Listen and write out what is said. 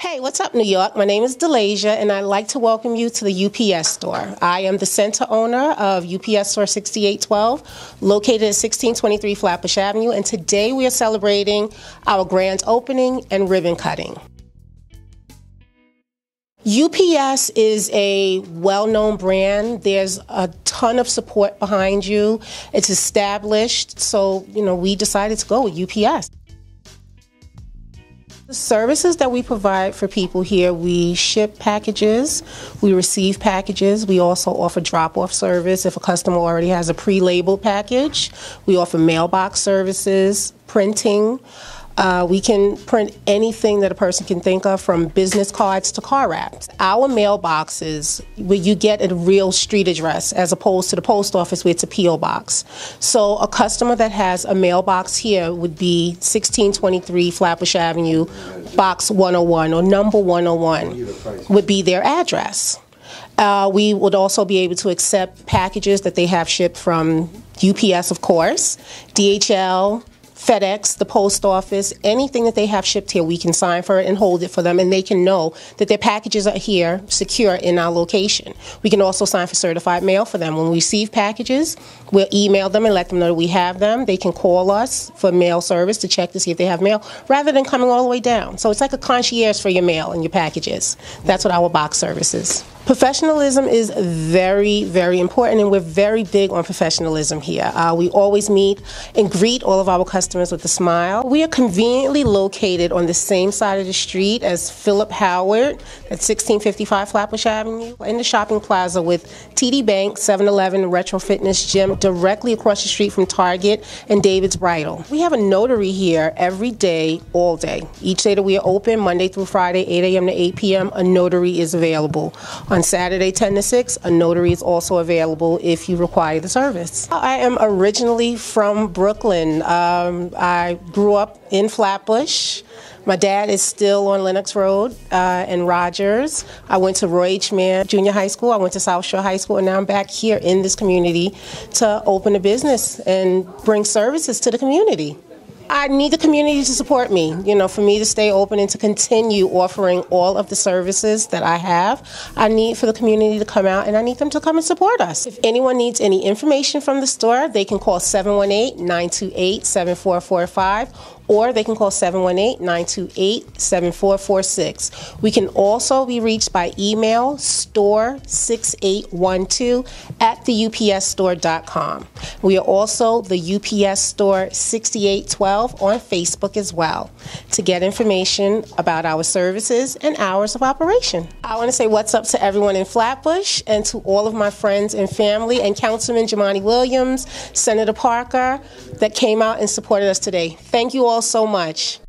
Hey, what's up, New York? My name is Delasia, and I'd like to welcome you to the UPS store. I am the center owner of UPS Store 6812, located at 1623 Flatbush Avenue, and today we are celebrating our grand opening and ribbon cutting. UPS is a well known brand. There's a ton of support behind you. It's established, so, you know, we decided to go with UPS. The services that we provide for people here, we ship packages, we receive packages, we also offer drop off service if a customer already has a pre labeled package. We offer mailbox services, printing. Uh, we can print anything that a person can think of from business cards to car wraps. Our mailboxes, where you get a real street address as opposed to the post office where it's a P.O. box. So a customer that has a mailbox here would be 1623 Flatbush Avenue, box 101 or number 101 would be their address. Uh, we would also be able to accept packages that they have shipped from UPS, of course, DHL, FedEx, the post office, anything that they have shipped here, we can sign for it and hold it for them, and they can know that their packages are here, secure in our location. We can also sign for certified mail for them. When we receive packages, we'll email them and let them know that we have them. They can call us for mail service to check to see if they have mail, rather than coming all the way down. So it's like a concierge for your mail and your packages. That's what our box service is. Professionalism is very, very important, and we're very big on professionalism here. Uh, we always meet and greet all of our customers with a smile. We are conveniently located on the same side of the street as Philip Howard at 1655 Flatbush Avenue, in the shopping plaza with TD Bank, 7 Eleven, Retro Fitness Gym, directly across the street from Target and David's Bridal. We have a notary here every day, all day. Each day that we are open, Monday through Friday, 8 a.m. to 8 p.m., a notary is available. On Saturday, 10 to 6, a notary is also available if you require the service. I am originally from Brooklyn. Um, I grew up in Flatbush. My dad is still on Lenox Road uh, in Rogers. I went to Roy H. Mann Junior High School. I went to South Shore High School, and now I'm back here in this community to open a business and bring services to the community. I need the community to support me, you know, for me to stay open and to continue offering all of the services that I have. I need for the community to come out and I need them to come and support us. If anyone needs any information from the store, they can call 718 928 7445 or they can call 718 928 7446. We can also be reached by email store6812 at theupsstore.com. We are also the UPS Store 6812 on Facebook as well to get information about our services and hours of operation. I want to say what's up to everyone in Flatbush and to all of my friends and family and Councilman Jumaane Williams, Senator Parker that came out and supported us today. Thank you all so much.